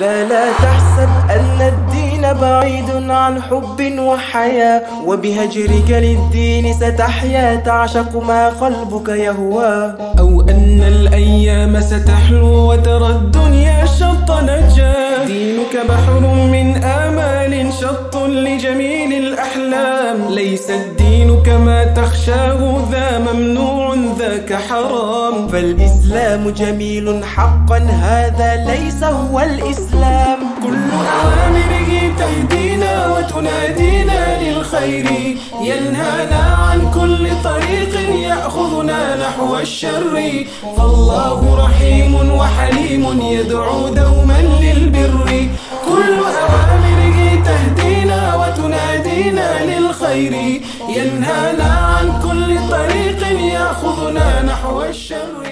لا لا تحسب أن الدين بعيد عن حب وحياة وبهجرك للدين ستحيا تعشق ما قلبك يهوى. أو أن الأيام ستحلو وترى الدنيا شط نجاة. دينك بحر من شط لجميل الأحلام. ليس الدين كما تخشاه ذا ممنوع ذاك حرام. فالإسلام جميل حقا هذا ليس هو الإسلام. كل أوامره تهدينا وتنادينا للخير. ينهانا عن كل طريق يأخذنا نحو الشر. فالله رحيم وحليم يدعو خير ينهانا عن كل طريق ياخذنا نحو الشر.